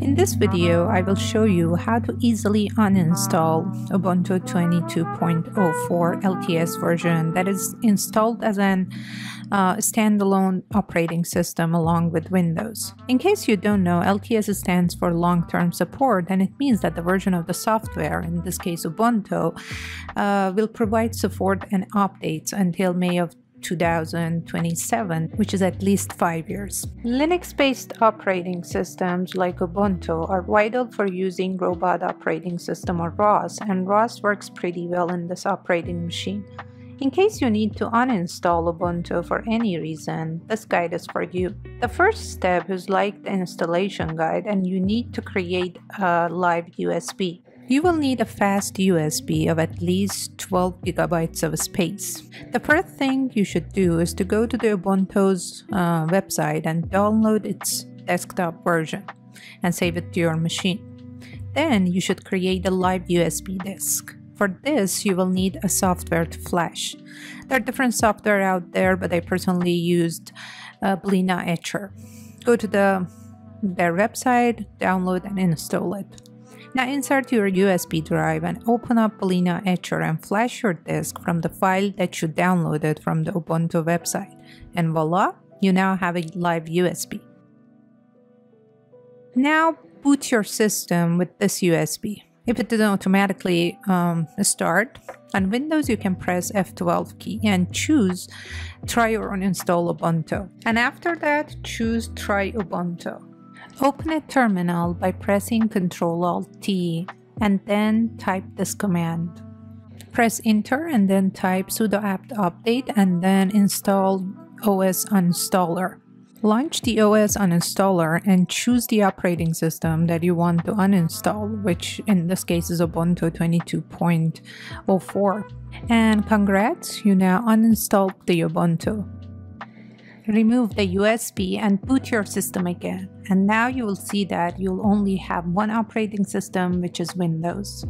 In this video, I will show you how to easily uninstall Ubuntu 22.04 LTS version that is installed as an uh, standalone operating system along with Windows. In case you don't know, LTS stands for long-term support and it means that the version of the software, in this case Ubuntu, uh, will provide support and updates until May of 2027, which is at least five years. Linux based operating systems like Ubuntu are vital for using Robot Operating System or ROS, and ROS works pretty well in this operating machine. In case you need to uninstall Ubuntu for any reason, this guide is for you. The first step is like the installation guide and you need to create a live USB. You will need a fast USB of at least 12 gigabytes of space. The first thing you should do is to go to the Ubuntu's uh, website and download its desktop version and save it to your machine. Then you should create a live USB disk. For this, you will need a software to flash. There are different software out there, but I personally used uh, Balena Etcher. Go to the their website, download and install it. Now insert your USB drive and open up Balena Etcher and flash your disk from the file that you downloaded from the Ubuntu website. And voila, you now have a live USB. Now boot your system with this USB. If it doesn't automatically um, start, on Windows you can press F12 key and choose try or uninstall Ubuntu. And after that, choose try Ubuntu. Open a terminal by pressing Ctrl Alt T and then type this command. Press enter and then type sudo apt update and then install OS uninstaller. Launch the OS uninstaller and choose the operating system that you want to uninstall, which in this case is Ubuntu 22.04. And congrats, you now uninstalled the Ubuntu remove the USB and boot your system again. And now you will see that you'll only have one operating system, which is Windows.